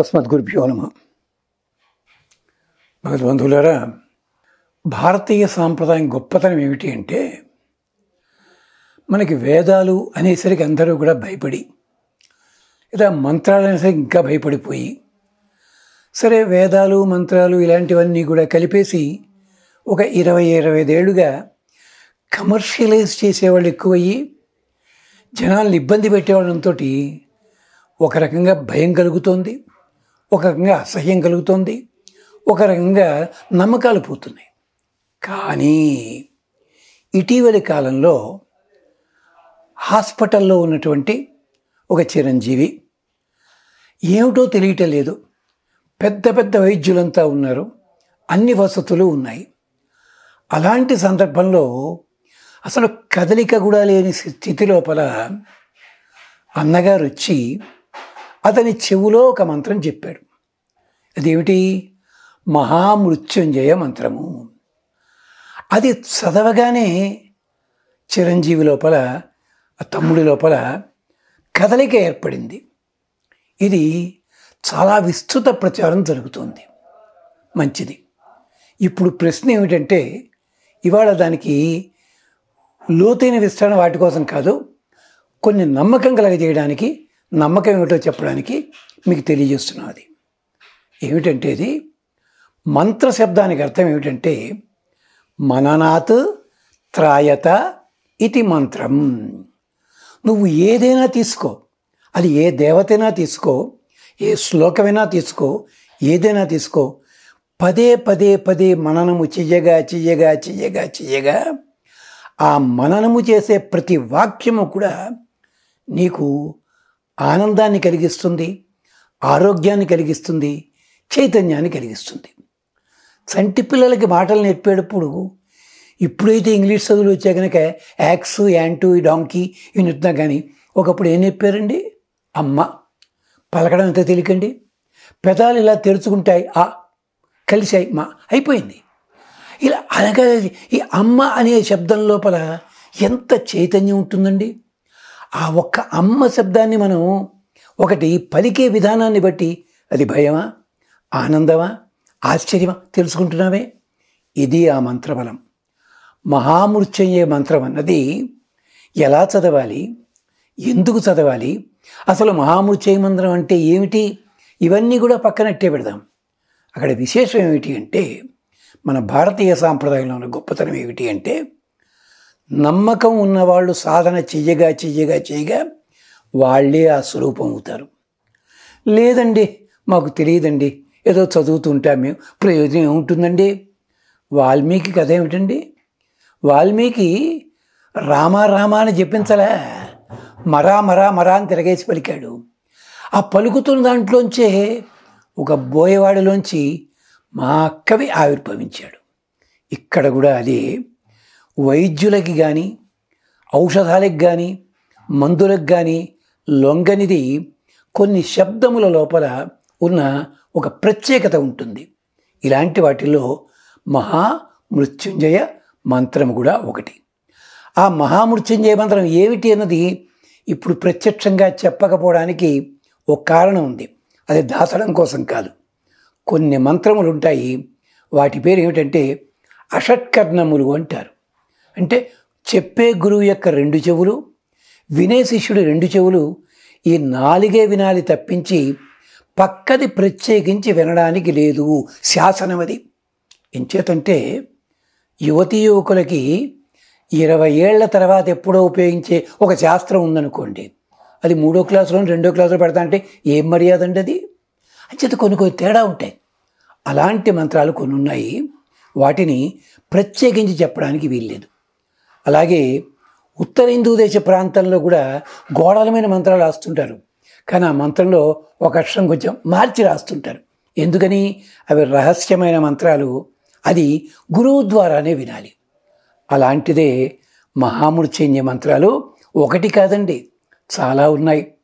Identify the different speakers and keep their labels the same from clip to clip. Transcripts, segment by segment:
Speaker 1: అస్మద్గురుభ్యో నమ. భగవద్బంధువులారా భారతీయ సాంప్రదాయం గొప్పతనం ఏమిటి అంటే మనకి వేదాలు అనేసరికి అందరూ కూడా భయపడి లేదా మంత్రాలు అనేసరికి ఇంకా భయపడిపోయి సరే వేదాలు మంత్రాలు ఇలాంటివన్నీ కూడా కలిపేసి ఒక ఇరవై ఇరవై ఐదేళ్ళుగా కమర్షియలైజ్ చేసేవాళ్ళు ఎక్కువయ్యి జనాల్ని ఇబ్బంది పెట్టేవాళ్ళంతో ఒక రకంగా భయం కలుగుతోంది. ఒక రకంగా అసహ్యం కలుగుతోంది ఒక రకంగా నమ్మకాలు పోతున్నాయి. కానీ ఇటీవలి కాలంలో హాస్పిటల్లో ఉన్నటువంటి ఒక చిరంజీవి ఏమిటో తెలియటం లేదు. పెద్ద పెద్ద వైద్యులంతా ఉన్నారు అన్ని వసతులు ఉన్నాయి. అలాంటి సందర్భంలో అసలు కదలిక కూడా లేని స్థితి లోపల అన్నగారు వచ్చి అతని చెవులో ఒక మంత్రం చెప్పాడు. అదేమిటి? మహామృత్యుంజయ మంత్రము. అది చదవగానే చిరంజీవి లోపల తమ్ముడి లోపల కదలిక ఏర్పడింది. ఇది చాలా విస్తృత ప్రచారం జరుగుతుంది. మంచిది. ఇప్పుడు ప్రశ్న ఏమిటంటే ఇవాళ దానికి లోతైన విస్తరణ వాటి కోసం కాదు కొన్ని నమ్మకం కలగజేయడానికి నమ్మకం ఏమిటో చెప్పడానికి మీకు తెలియజేస్తున్నది. ఏమిటంటే ఇది మంత్ర శబ్దానికి అర్థం ఏమిటంటే మననాత్ త్రాయత ఇది మంత్రం. నువ్వు ఏదైనా తీసుకో అది ఏ దేవతైనా తీసుకో ఏ శ్లోకమైనా తీసుకో ఏదైనా తీసుకో పదే పదే పదే మననము చెయ్యగా చెయ్యగా చెయ్యగా చెయ్యగా ఆ మననము చేసే ప్రతి వాక్యము కూడా నీకు ఆనందాన్ని కలిగిస్తుంది ఆరోగ్యాన్ని కలిగిస్తుంది చైతన్యాన్ని కలిగిస్తుంది. చంటి పిల్లలకి మాటలు నేర్పేటప్పుడు ఇప్పుడైతే ఇంగ్లీష్ చదువులు వచ్చా కనుక యాక్స్ యాంటు డాంకీ ఇవి నేర్పుతున్నా కానీ ఒకప్పుడు ఏం నేర్పారండి? అమ్మ. పలకడం ఎంత తేలికండి? పెదాలు ఇలా తెరుచుకుంటాయి. ఆ కలిశాయి. మా అయిపోయింది. ఇలా అనగా ఈ అమ్మ అనే శబ్దం లోపల ఎంత చైతన్యం ఉంటుందండి? ఆ ఒక్క అమ్మ శబ్దాన్ని మనం ఒకటి పలికే విధానాన్ని బట్టి అది భయమా? ఆనందమా? ఆశ్చర్యమా? తెలుసుకుంటున్నామే ఇది ఆ మంత్రబలం. మహామృత్యయ్యే మంత్రం అన్నది ఎలా చదవాలి? ఎందుకు చదవాలి? అసలు మహామృత్యయ మంత్రం అంటే ఏమిటి? ఇవన్నీ కూడా పక్కనట్టే పెడదాం. అక్కడ విశేషం ఏమిటి అంటే మన భారతీయ సాంప్రదాయంలో ఉన్న గొప్పతనం ఏమిటి అంటే నమ్మకం ఉన్నవాళ్ళు సాధన చెయ్యగా చెయ్యగా చేయగా వాళ్ళే ఆ స్వరూపం అవుతారు. లేదండి మాకు తెలియదండి. ఏదో చదువుతుంటాం మేము ప్రయోజనం ఏముంటుందండి? వాల్మీకి కథ ఏమిటండి? వాల్మీకి రామా రామా అని చెప్పించలే. మరా మరా మరా అని తిరగేసి పలికాడు. ఆ పలుకుతున్న దాంట్లోంచే ఒక బోయవాడిలోంచి మా ఆవిర్భవించాడు. ఇక్కడ కూడా అదే వైద్యులకి కానీ ఔషధాలకు కానీ మందులకు కానీ లొంగనిది కొన్ని శబ్దముల లోపల ఉన్న ఒక ప్రత్యేకత ఉంటుంది. ఇలాంటి వాటిల్లో మహా మృత్యుంజయ మంత్రం కూడా ఒకటి. ఆ మహామృత్యుంజయ మంత్రం ఏమిటి అన్నది ఇప్పుడు ప్రత్యక్షంగా చెప్పకపోవడానికి ఒక కారణం ఉంది. అది దాచడం కోసం కాదు. కొన్ని మంత్రములు ఉంటాయి. వాటి పేరు ఏమిటంటే అషట్కర్ణములు అంటారు. అంటే చెప్పే గురువు యొక్క రెండు చెవులు వినే శిష్యుడి రెండు చెవులు ఈ నాలుగే వినాలి తప్పించి పక్కది ప్రత్యేకించి వినడానికి లేదు. శాసనం అది ఎంచేతంటే యువతీ యువకులకి ఇరవై ఏళ్ళ తర్వాత ఎప్పుడో ఉపయోగించే ఒక శాస్త్రం ఉందనుకోండి. అది మూడో క్లాసులో రెండో క్లాసులో పెడతా అంటే ఏం మర్యాద అండి అది అంచేత కొన్ని కొన్ని తేడా ఉంటాయి. అలాంటి మంత్రాలు కొన్ని ఉన్నాయి వాటిని ప్రత్యేకించి చెప్పడానికి వీల్లేదు. అలాగే ఉత్తర హిందూ దేశ ప్రాంతంలో కూడా గోడలమైన మంత్రాలు రాస్తుంటారు. కానీ ఆ మంత్రంలో ఒక అక్షరం కొంచెం మార్చి రాస్తుంటారు. ఎందుకని? అవి రహస్యమైన మంత్రాలు. అది గురువు ద్వారానే వినాలి. అలాంటిదే మహామృత్యుంజయ మంత్రాలు ఒకటి కాదండి. చాలా ఉన్నాయి.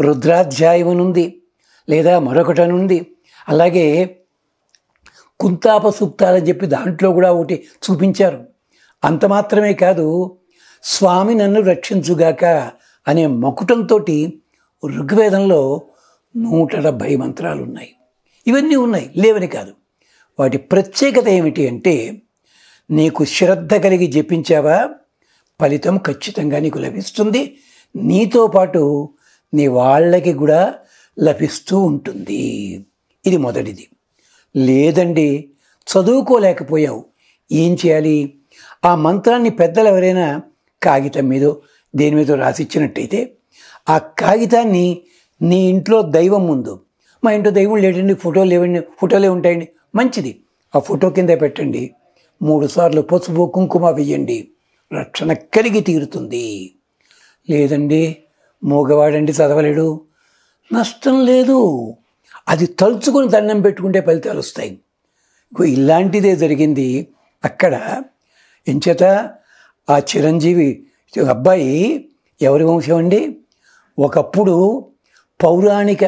Speaker 1: రుద్రాధ్యాయమునుంది లేదా మరొకటనుంది. అలాగే కుంతాప సూక్తాలని చెప్పి దాంట్లో కూడా ఒకటి చూపించారు. అంత మాత్రమే కాదు స్వామి నన్ను రక్షించుగాక అనే మకుటంతో ఋగ్వేదంలో నూట డెబ్భై మంత్రాలు ఉన్నాయి ఇవన్నీ ఉన్నాయి లేవని కాదు. వాటి ప్రత్యేకత ఏమిటి అంటే నీకు శ్రద్ధ కలిగి జపించావా? ఫలితం ఖచ్చితంగా నీకు లభిస్తుంది. నీతో పాటు నీ వాళ్ళకి కూడా లభిస్తూ ఉంటుంది. ఇది మొదటిది. లేదండి చదువుకోలేకపోయావు. ఏం చేయాలి? ఆ మంత్రాన్ని పెద్దలు ఎవరైనా కాగితం మీదో దేని మీదో రాసిచ్చినట్టయితే ఆ కాగితాన్ని నీ ఇంట్లో దైవం ముందు మా ఇంట్లో దైవం లేటండి ఫోటోలు లేవండి ఫోటోలే ఉంటాయండి మంచిది. ఆ ఫోటో కింద పెట్టండి మూడుసార్లు పసుపు కుంకుమ వెయ్యండి రక్షణ కలిగి తీరుతుంది. లేదండి మూగవాడండి చదవలేడు. నష్టం లేదు. అది తలుచుకుని దండం పెట్టుకుంటే ఫలితాలు వస్తాయి ఇలాంటిదే జరిగింది. అక్కడ ఎంచేత ఆ చిరంజీవి అబ్బాయి ఎవరి వంశం అండి? ఒకప్పుడు పౌరాణిక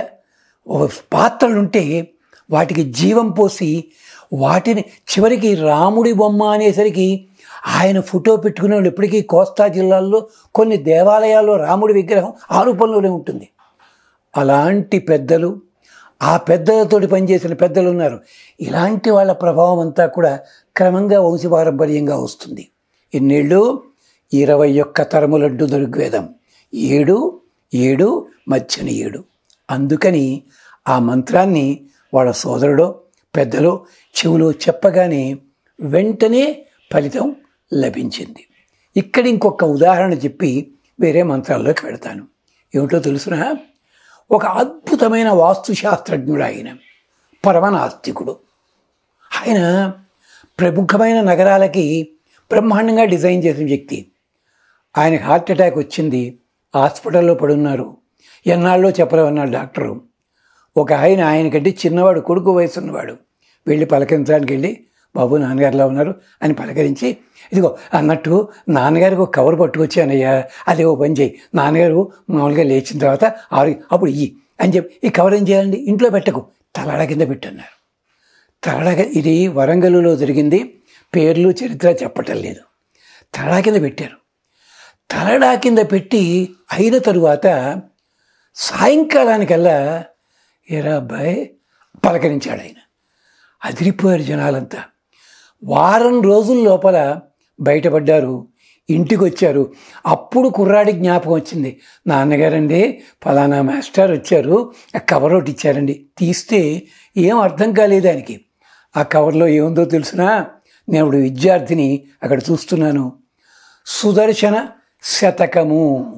Speaker 1: పాత్రలుంటే వాటికి జీవం పోసి వాటిని చివరికి రాముడి బొమ్మ అనేసరికి ఆయన ఫోటో పెట్టుకునే వాళ్ళు ఇప్పటికీ కోస్తా జిల్లాల్లో కొన్ని దేవాలయాల్లో రాముడి విగ్రహం ఆ రూపంలోనే ఉంటుంది. అలాంటి పెద్దలు ఆ పెద్దలతోటి పనిచేసిన పెద్దలు ఉన్నారు ఇలాంటి వాళ్ళ ప్రభావం అంతా కూడా క్రమంగా వంశపారంపర్యంగా వస్తుంది. ఎన్నేళ్ళు? ఇరవై ఒక్క తరములడ్డు దొరుగ్వేదం ఏడు ఏడు మధ్యన ఏడు. అందుకని ఆ మంత్రాన్ని వాళ్ళ సోదరుడో పెద్దలో చెవులో చెప్పగానే వెంటనే ఫలితం లభించింది. ఇక్కడ ఇంకొక ఉదాహరణ చెప్పి వేరే మంత్రాల్లోకి వెళతాను. ఏమిటో తెలుసునా? ఒక అద్భుతమైన వాస్తుశాస్త్రజ్ఞుడు ఆయన. పరమనాస్తికుడు. ఆయన ప్రముఖమైన నగరాలకి బ్రహ్మాండంగా డిజైన్ చేసిన వ్యక్తి. ఆయనకు హార్ట్ అటాక్ వచ్చింది. హాస్పిటల్లో పడున్నారు. ఎన్నాళ్ళో చెప్పలేమన్నాడు డాక్టరు. ఒక ఆయన ఆయనకంటే చిన్నవాడు కొడుకు వయసు ఉన్నవాడు వెళ్ళి పలకరించడానికి వెళ్ళి బాబు నాన్నగారులా ఉన్నారు అని పలకరించి ఇదిగో అన్నట్టు నాన్నగారికి ఒక కవర్ పట్టుకొచ్చానయ్యా. అదే ఓ పని చేయి నాన్నగారు మామూలుగా లేచిన తర్వాత ఆరు అప్పుడు ఇయ్యి అని చెప్పి ఈ కవర్ ఏం చేయాలండి? ఇంట్లో పెట్టకు. తలాడ కింద పెట్టన్నారు తలడ ఇది వరంగల్లో జరిగింది. పేర్లు చరిత్ర చెప్పటం లేదు. తలడా కింద పెట్టారు. తలడా కింద పెట్టి అయిన తరువాత సాయంకాలానికల్లా ఏరా అబ్బాయి పలకరించాడు ఆయన. అదిరిపోయారు జనాలంతా. వారం రోజుల లోపల బయటపడ్డారు. ఇంటికి వచ్చారు అప్పుడు కుర్రాడి జ్ఞాపకం వచ్చింది. నాన్నగారండి ఫలానా మాస్టర్ వచ్చారు. కవర్ ఒకటి ఇచ్చారండి. తీస్తే ఏం అర్థం కాలేదు దానికి ఆ కవర్లో ఏముందో తెలుసునా? నేను విద్యార్థిని అక్కడ చూస్తున్నాను. సుదర్శన శతకము.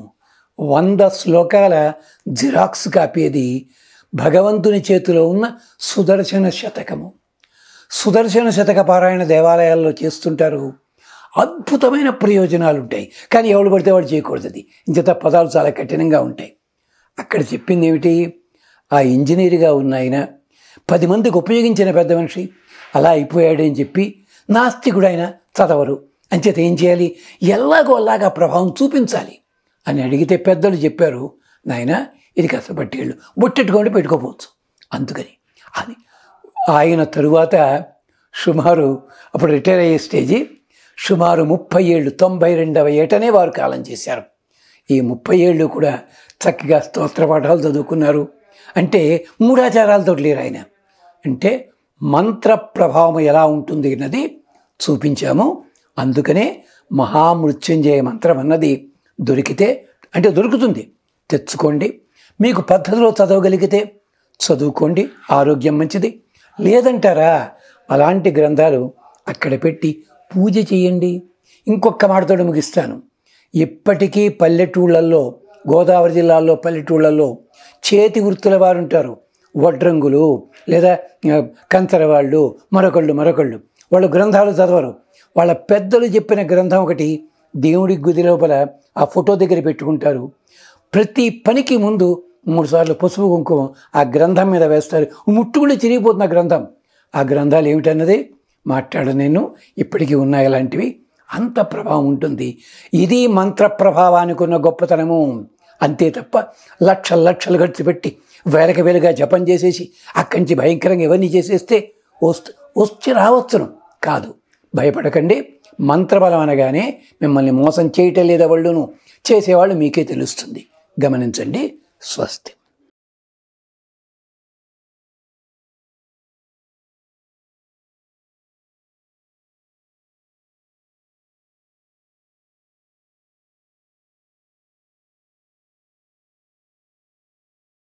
Speaker 1: వంద శ్లోకాల జిరాక్స్ కాపేది భగవంతుని చేతిలో ఉన్న సుదర్శన శతకము. సుదర్శన శతక పారాయణ దేవాలయాల్లో చేస్తుంటారు. అద్భుతమైన ప్రయోజనాలు ఉంటాయి కానీ ఎవడు పడితే వాడు చేయకూడదు అది ఇంత పదాలు చాలా కఠినంగా ఉంటాయి. అక్కడ చెప్పింది ఏమిటి ఆ ఇంజనీర్గా ఉన్న ఆయన పది మందికి ఉపయోగించిన పెద్ద మనిషి. అలా అయిపోయాడని చెప్పి నాస్తికుడు ఆయన చదవరు. అంచేత ఏం చేయాలి? ఎలాగో అలాగా ప్రభావం చూపించాలి అని అడిగితే పెద్దలు చెప్పారు నాయన ఇది కాస్త బట్టేళ్ళు బొట్టెట్టుకోండి పెట్టుకోపోవచ్చు. అందుకని అది ఆయన తరువాత సుమారు అప్పుడు రిటైర్ అయ్యే స్టేజి సుమారు ముప్పై ఏళ్ళు తొంభై రెండవ ఏటనే వారు కాలం చేశారు. ఈ ముప్పై ఏళ్ళు కూడా చక్కగా స్తోత్ర పాఠాలు చదువుకున్నారు. అంటే మూఢాచారాలతో లేరు ఆయన. అంటే మంత్ర ప్రభావం ఎలా ఉంటుంది అన్నది చూపించాము. అందుకనే మహామృత్యుంజయ మంత్రం అన్నది దొరికితే అంటే దొరుకుతుంది. తెచ్చుకోండి. మీకు పద్ధతిలో చదవగలిగితే చదువుకోండి. ఆరోగ్యం మంచిది. లేదంటారా? అలాంటి గ్రంథాలు అక్కడ పెట్టి పూజ చేయండి. ఇంకొక మాటతో ముగిస్తాను. ఇప్పటికీ పల్లెటూళ్ళల్లో గోదావరి జిల్లాల్లో పల్లెటూళ్ళల్లో చేతి వృత్తుల వారు ఉంటారు. వడ్రంగులు లేదా కంచర వాళ్ళు మరొకళ్ళు మరొకళ్ళు. వాళ్ళు గ్రంథాలు చదవరు. వాళ్ళ పెద్దలు చెప్పిన గ్రంథం ఒకటి దేవుడి గుది లోపల ఆ ఫోటో దగ్గర పెట్టుకుంటారు. ప్రతి పనికి ముందు మూడుసార్లు పసుపు కుంకుమ ఆ గ్రంథం మీద వేస్తారు. ముట్టుకుని చిరిగిపోతున్న గ్రంథం. ఆ గ్రంథాలు ఏమిటన్నది మాట్లాడ నేను. ఇప్పటికీ ఉన్నాయి అలాంటివి. అంత ప్రభావం ఉంటుంది. ఇది మంత్ర ప్రభావానికి ఉన్న గొప్పతనము. అంతే తప్ప లక్షలు లక్షలు ఖర్చు పెట్టి వేలక వేలుగా జపం చేసేసి అక్కడి నుంచి భయంకరంగా ఇవన్నీ చేసేస్తే వస్తు వచ్చి రావచ్చును. కాదు భయపడకండి. మంత్రబలం అనగానే మిమ్మల్ని మోసం చేయటం లేదా వాళ్ళును చేసేవాళ్ళు మీకే తెలుస్తుంది. గమనించండి. స్వస్తి.